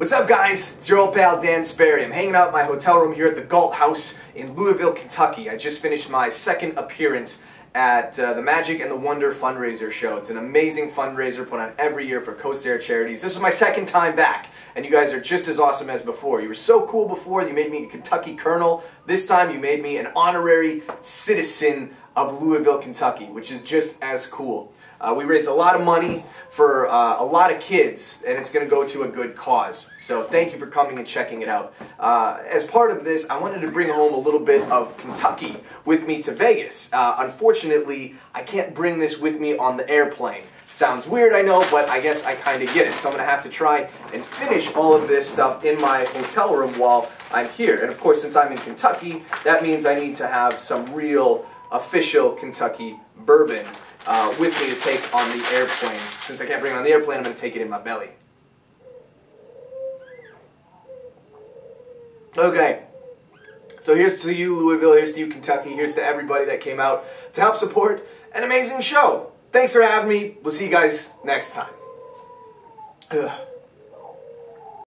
What's up, guys? It's your old pal Dan Sperry. I'm hanging out in my hotel room here at the Galt House in Louisville, Kentucky. I just finished my second appearance at uh, the Magic and the Wonder fundraiser show. It's an amazing fundraiser put on every year for Kosair Charities. This is my second time back, and you guys are just as awesome as before. You were so cool before, you made me a Kentucky Colonel. This time, you made me an honorary citizen of Louisville, Kentucky, which is just as cool. Uh, we raised a lot of money for uh, a lot of kids, and it's going to go to a good cause. So thank you for coming and checking it out. Uh, as part of this, I wanted to bring home a little bit of Kentucky with me to Vegas. Uh, unfortunately, I can't bring this with me on the airplane. Sounds weird, I know, but I guess I kind of get it. So I'm going to have to try and finish all of this stuff in my hotel room while I'm here. And of course, since I'm in Kentucky, that means I need to have some real official Kentucky bourbon uh, with me to take on the airplane. Since I can't bring it on the airplane, I'm going to take it in my belly. Okay. So here's to you, Louisville. Here's to you, Kentucky. Here's to everybody that came out to help support an amazing show. Thanks for having me. We'll see you guys next time. Ugh.